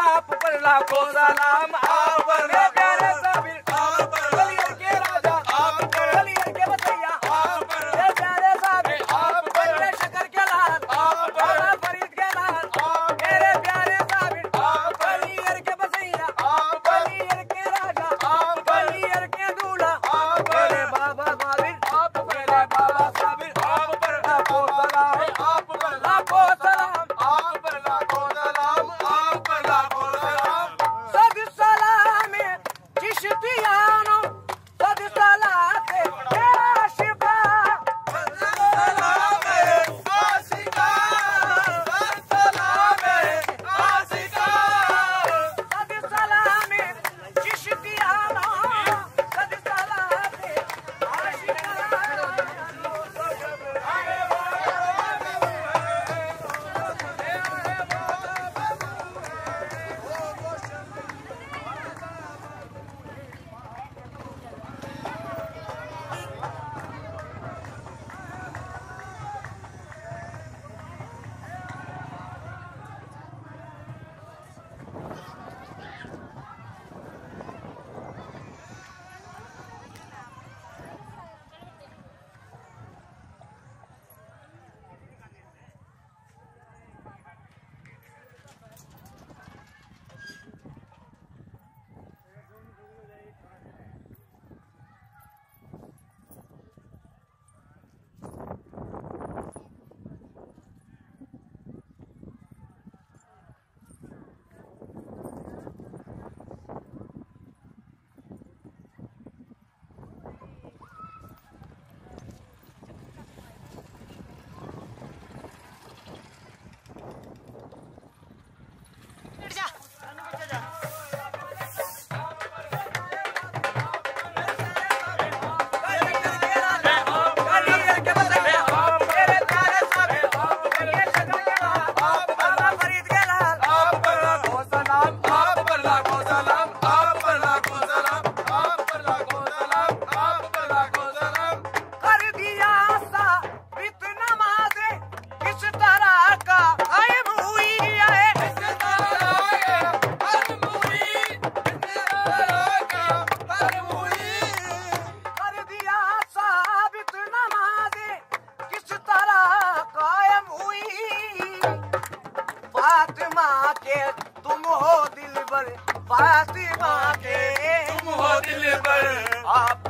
आप पर लाखों सलाम आप प्यारे Good job. बर माँ के। तुम हो दिल पर। आप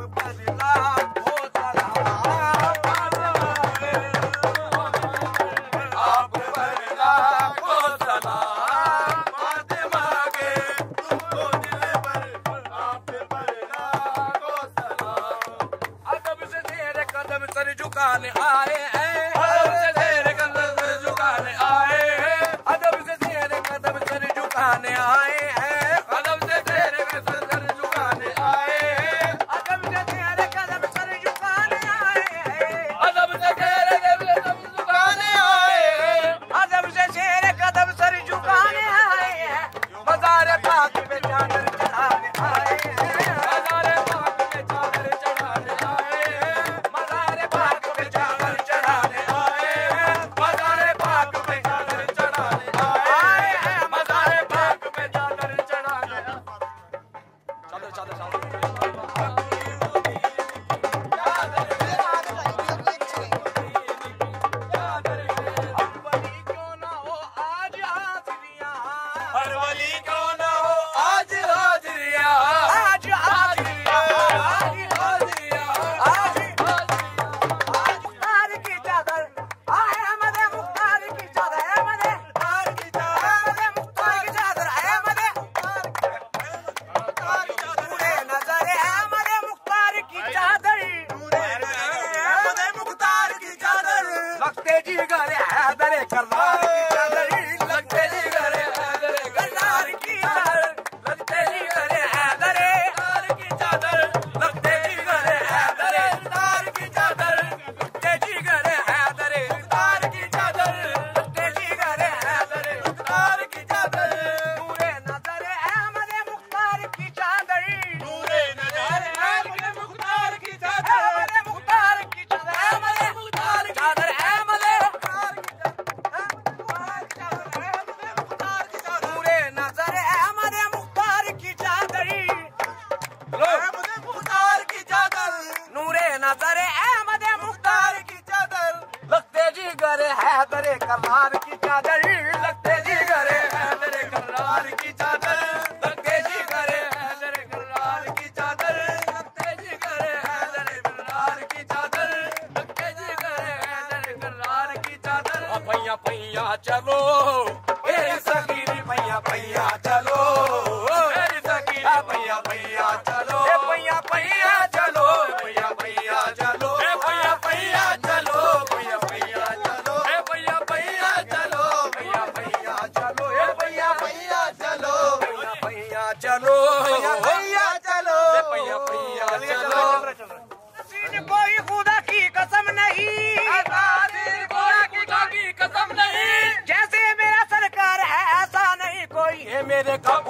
हरवली का चलो मेरे कब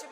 जिस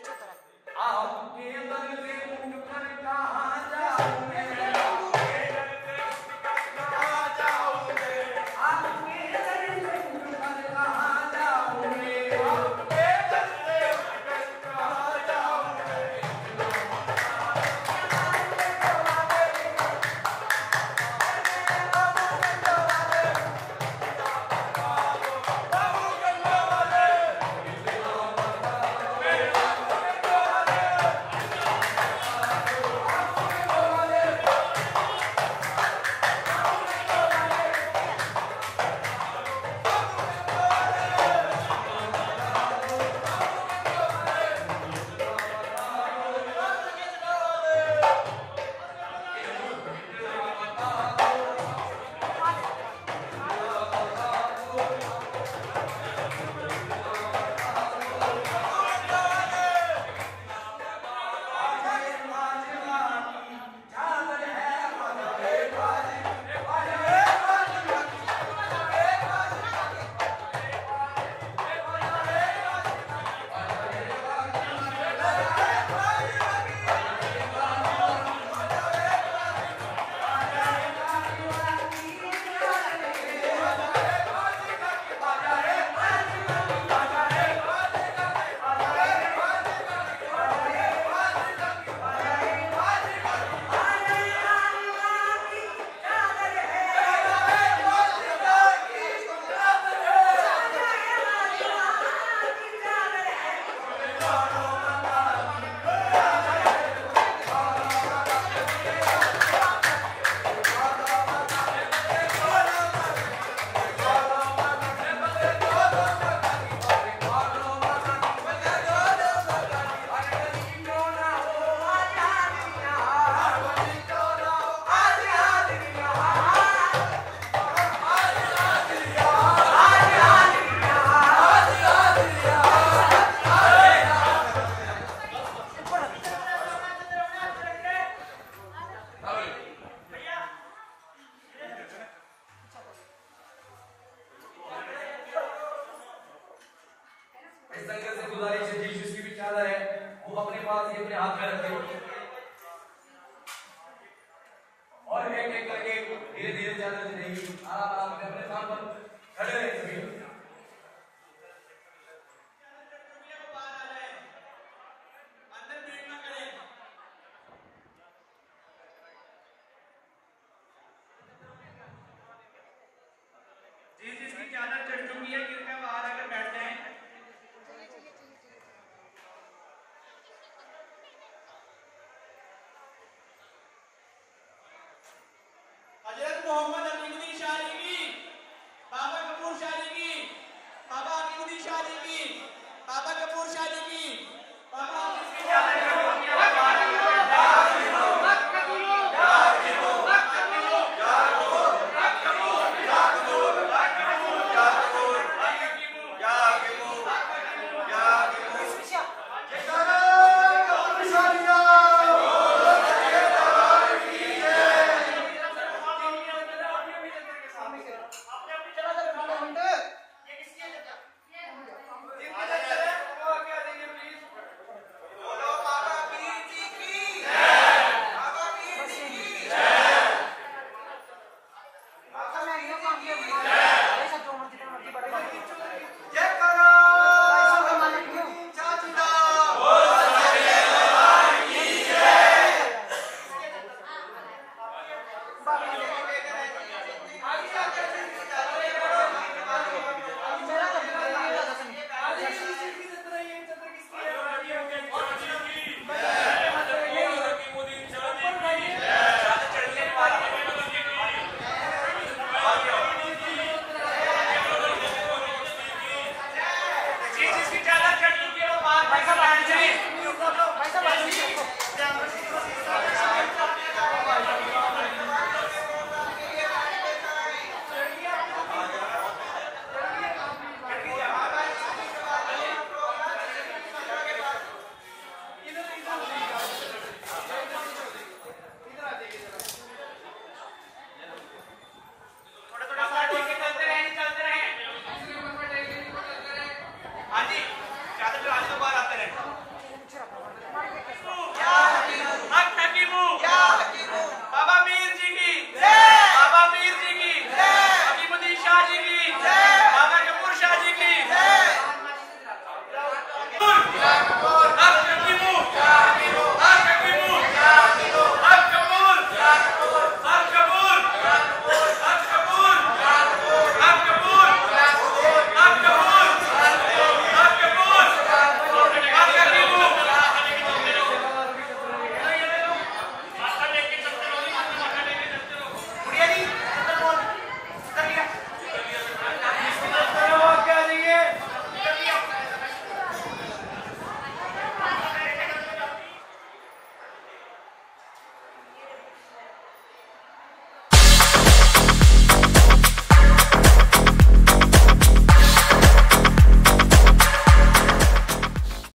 मोहम्मद